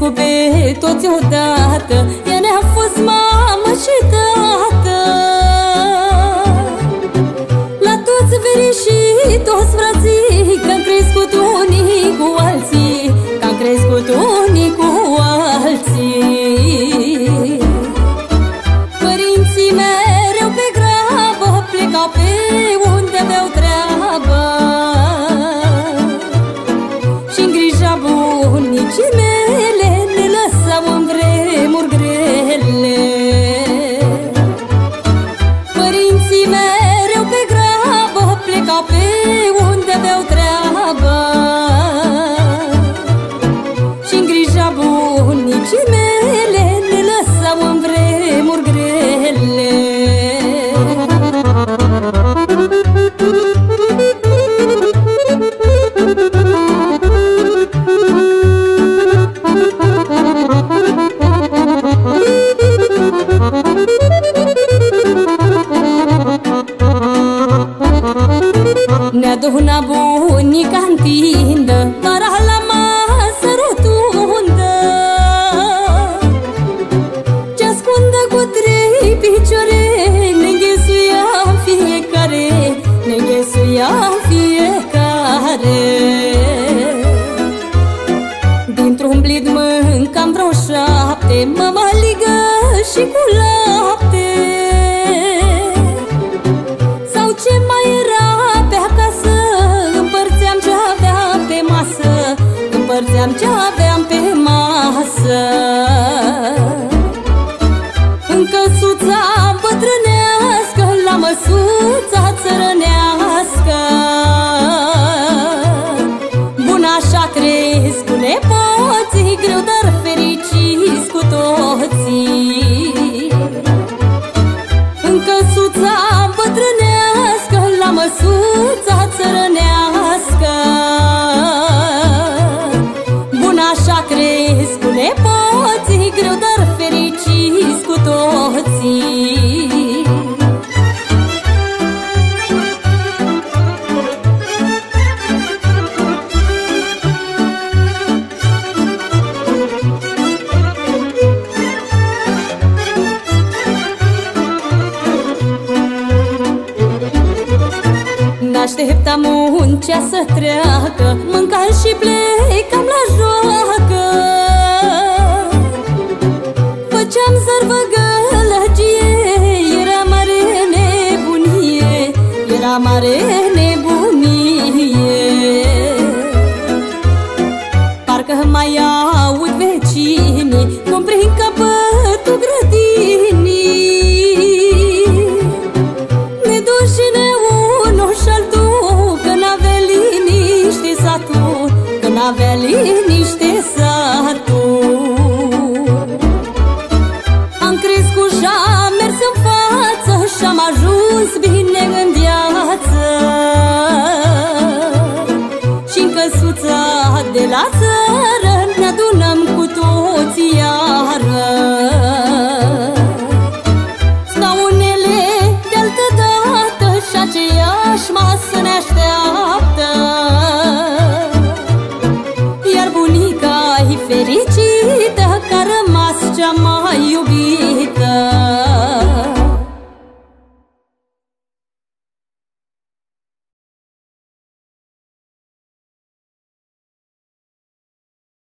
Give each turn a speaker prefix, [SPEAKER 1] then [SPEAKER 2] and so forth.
[SPEAKER 1] Ne-a crescut pe toți odată. Ea ne-a fost mamă și tată. La toți verișii, toți frații Că-am crescut unii cu alții Că-am crescut unii cu alții. Părinții mereu pe grabă Plecau pe unde aveau treabă. Și în grija bunicii mele Ne aduna bunica în tindă Vara la masă rotundă Ce ascundă cu trei picioare Ne înghesuia fiecare Ne înghesuia fiecare. Dintr-un blid mâncam vreo șapte Mama ligă și cu lapte Împărțeam ce aveam pe masă. În căsuța bătrânească La măsuța țărănească. Bun așa crezi cu nepoții Greu dar fericiți cu toții. În căsuța bătrânească La măsuța țărănească toții N-așteptam muncea să treacă Mâncam și plecam la joacă আমারে